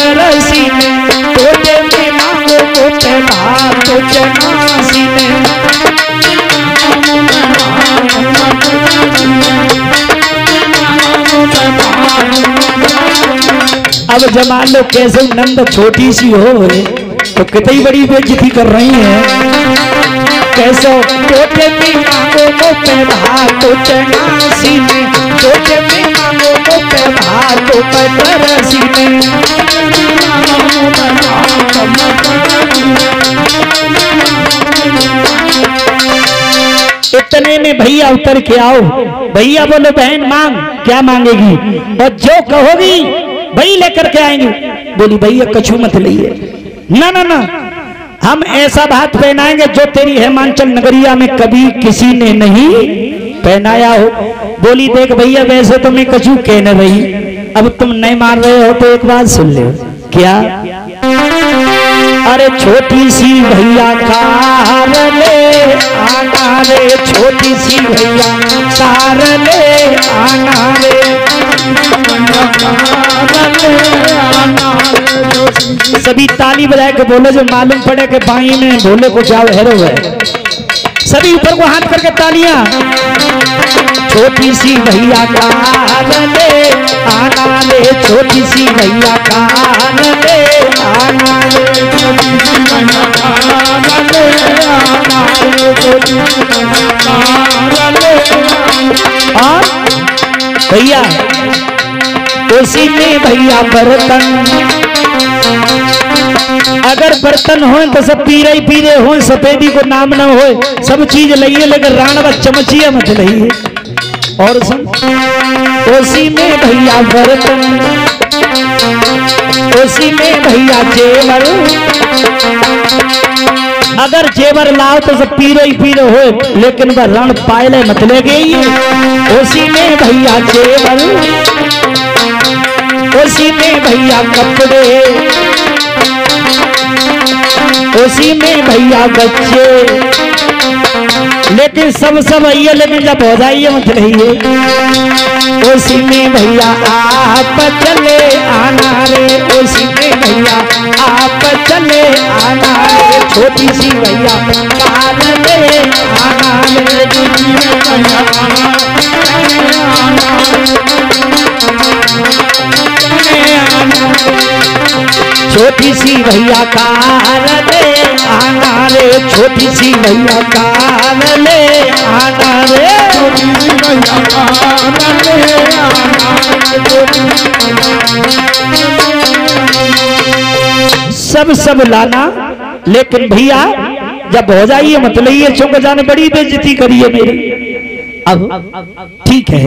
में अब जमान लो कैसे नंद छोटी सी हो तो कितनी बड़ी बेइज्जती कर रही है। कैसो तो चनासी में तो तरसी में। इतने में भैया उतर के आओ। भैया बोलो बहन मांग क्या मांगेगी? और जो कहोगी वही लेकर के आएँगे। बोली भैया कछू मत लिए ना ना ना। हम ऐसा भात पहनाएँगे जो तेरी हेमांचल नगरिया में कभी किसी ने नहीं पहनाया हो। बोली, देख भैया, वैसे तो मैं कछू कहने रही। अब तुम नहीं मार रहे हो तो एक बात सुन ले। क्या? अरे छोटी सी भैया, कार ले, आना रे। छोटी सी भैया, कार ले, आना रे। सभी ताली बजाए के बोले, जो मालूम पड़े कि बाई में भोले को क्या हैरो है। सभी ऊपर को हाथ करके तालियाँ। छोटी सी भैया ले आना रे छोटी सी भैया कार ले। आना रे और भैया, उसी में भैया बर्तन। अगर बर्तन हो तो सब पीरे ही पीरे हो सफेदी को नाम ना हो सब चीज़ लइए, लेकिन राणवा चमचिया मत है और सुन, उसी में भैया बर्तन। उसी में भैया जेवर। अगर जेवर लाओ तो सब पीरे ही पीरे हो, लेकिन वह रण पायले मत ले गई। उसी में भैया जेवर। उसी में भैया कपड़े। उसी में भैया बच्चे लेकिन सब सब आइए लेकिन जब हो जाइए, मत रहिए। उसी में भैया, आप चले आना रे। उसी में भैया, आप चले आना रे। छोटी सी भैया कार ले आना रे। छोटी सी भैया कार ले, आना रे छोटी सी भैया कार ले, आना रे छोटी सी भैया सब सब लाना, लेकिन भैया, जब हो जाइए, मत लइए चौक जाने बड़ी बेइज्जती करिए मेरी। अब, ठीक है,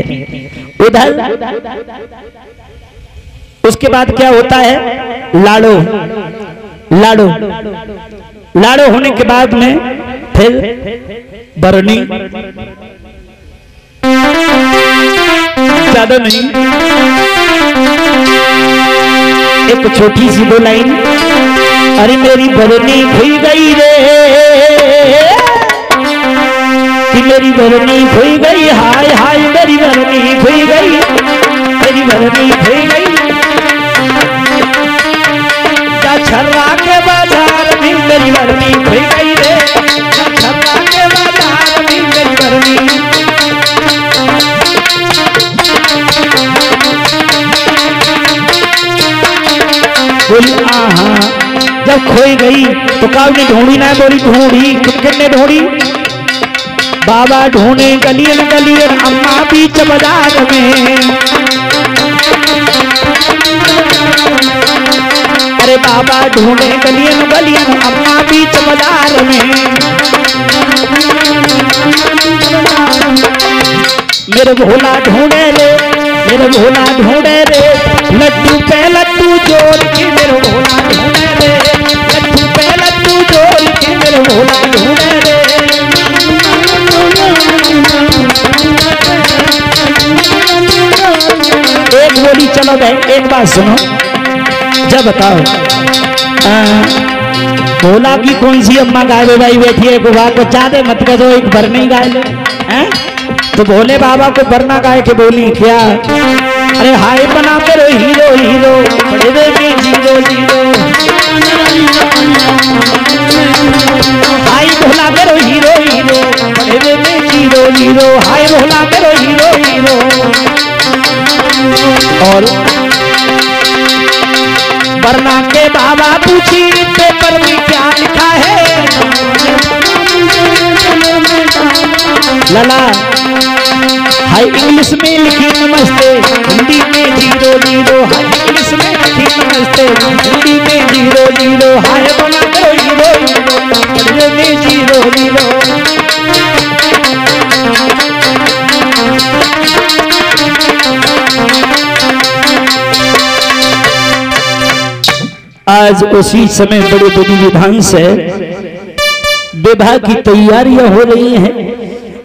उधर, उसके बाद क्या होता है? लाड़ो। लाड़ो। लाड़ो होने के बाद में फिर बरनी। ज़्यादा नहीं। एक छोटी सी दो लाइन। अरे मेरी बरनी खुई गई रे। कि मेरी बरनी खुई गई। हाय हाय मेरी बरनी खुई गई। मेरी बरनी खुई गई। जब खोई गई तो काल ने ढूंढी ना बोली, ढूंढी कितने ढूंढी? बाबा ढूंढे गलियन गलियन, अम्मा बीच बाज़ार में। बाबा ढूंढे गलियन गलियन अम्मा बीच बाज़ार में। मेरे भोला ढूंढे रे, मेरे भोला ढूंढे रे। लड्डू पे लड्डू जोड़ के मेरे भोला ढूंढे रे। लड्डू पे लड्डू के मेरे भोला ढूंढे रे। एक बोली, चलो बहन एक सुनो। जब बताओ बोला की कौन सी अम्मा गाय भाई बैठी है? गुबा को चादे मत करो एक भर नहीं गाय ले। हैं तो भोले बाबा को बरना गाय के बोली, क्या? अरे हाय बना करो हीरो हीरो, बड़े भोला करो हीरो हीरो भोला करो हीरो हीरो। और वरना के बाबा पूछी पेपर में क्या लिखा है? लला, हाय इंग्लिश में लिखी नमस्ते, हिंदी में ज़ीरो ज़ीरो हाय इंग्लिश में लिखी नमस्ते, हिंदी में आज उसी समय बड़े बड़ी विधान से विवाह की तैयारियाँ हो रही हैं।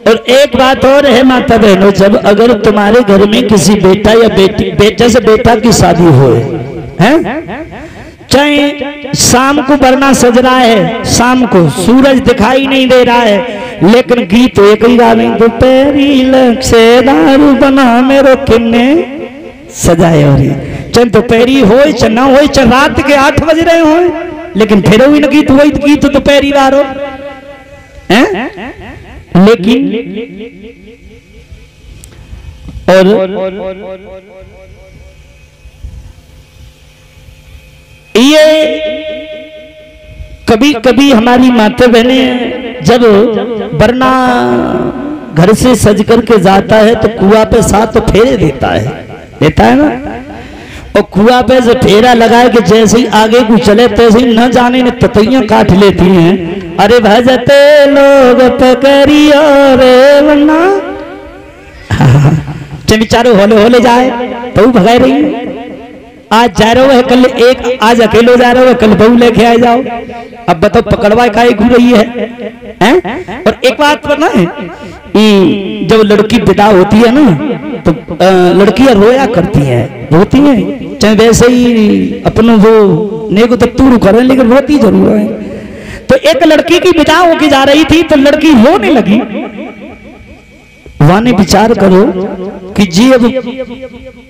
और एक बात और है, माता बहनों, जब अगर तुम्हारे घर में किसी बेटा या बेटी, बेटे से बेटा की शादी हो, है? चाहे शाम को बरना सज रहा है, शाम को सूरज दिखाई नहीं दे रहा है, लेकिन गीत एक ही गा रहे दोपहरी लक्ष्य दारू बना मेरो किन्ने सजाए हो रही चाहे दोपहरी हो चाहे ना हो चाहे रात के आठ बज रहे हो लेकिन फिर भी न गीत वही गीत दोपहरी दारो हो? लेकिन और ये कभी कभी हमारी माता बहने जब वरना घर से सज करके जाता है तो कुआ पे साथ तो फेरे देता है। देता है ना? और कुआ पे से फेरा लगाए कि जैसे ही आगे को चले, तैसे ही न जाने ने ततैया काट लेती हैं। अरे भजते लोग पकड़ियो रे वरना बेचारो होले होले जाए तो वो भगाए रही आज जा रहे हो कल एक, आज अकेले जा रहे हो कल बहू लेके आ जाओ। अब बताओ पकड़वा काहे घूम रही है। हैं? और एक बात पता है जब लड़की विदा होती है ना तो लड़कियाँ रोया करती हैं, रोती हैं। चाहे वैसे ही अपनों वो नेको तो तूड़ करें लेकिन रोती ज़रूर है। तो एक लड़की की विदा होके जा रही थी तो लड़की रोने लगी। वाने विचार करो कि जी अब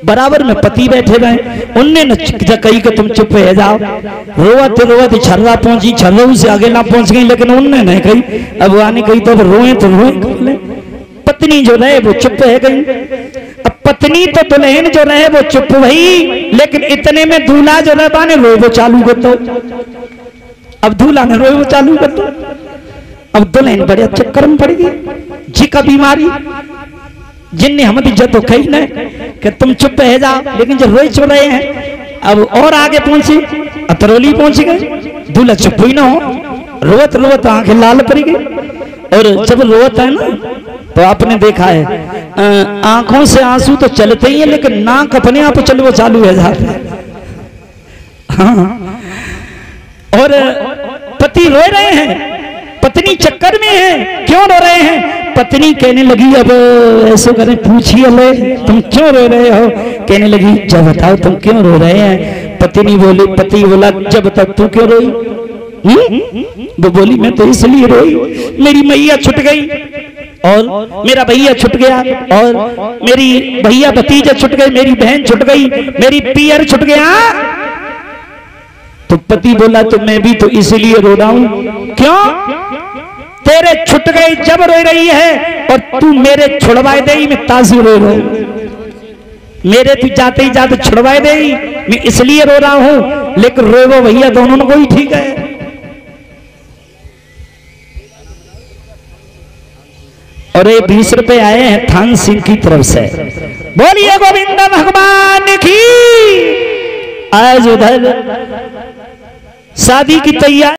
बराबर में पति बैठे रहे उनने न कही कि तुम चुप रह जाओ। रोवत रोवत छर्रा पहुँची, छर्रों से आगे ना पहुँच गई, लेकिन उनने नहीं कही। अब वाने कही तो रोए तो रोए। पत्नी जो रहे वो चुप रह गई। अब पत्नी तो दुल्हन जो रहे वो चुप हुई लेकिन इतने में दूल्हा जो रहे बाने रोए वो चालू कर दो। अब दूल्हा ने रोए वो चालू कर दो। अब दुल्हन बड़े चक्कर में पड़ गई जी का बीमारी। जिनने हम इज़्ज़त तो कही न, कि तुम चुप रह जाओ लेकिन जब रोई चो रहे हैं, अब और आगे पहुँची अतरौली पहुँच गए दूल्हा चुप ही ना हो, रोवत रोवत आँखें लाल पड़ गई। और जब रोवत है ना तो आपने देखा है आँखों से आँसू तो चलते ही है, लेकिन नाक अपने आप चलवो चालू है हाँ। और, पति रो रहे हैं, पत्नी चक्कर में है, क्यों रो रहे हैं? पत्नी कहने लगी, अब ऐसे करें, पूछिए ले, तुम क्यों रो रहे हो? कहने लगी, जब बताओ तुम क्यों रो रहे हैं? पत्नी बोली, पति बोला, जब तक तू क्यों रोई? हम्म? वो बोली, मैं तो इसलिए रोई, मेरी मैया छुट गई और मेरा भैया छुट गया, और मेरी भैया भतीजा छुट गए, मेरी बहन छुट गई, मेरी पियर छुट गया। तो पति बोला तो मैं भी तो इसीलिए रो रहा हूँ। क्यों? तेरे छुट गई जब रो रही है, और तू मेरे छुड़वाए दे मैं ताजू रो रहा मेरे तू जाते ही जाते छुड़वाए दे मैं इसलिए रो रहा हूँ, लेकिन रोवो भैया, दोनों को ही ठीक है। और ये बीस रुपए आए हैं थान सिंह की तरफ़ से। बोलिए गोविंद भगवान की। आज उधर शादी की तैयारी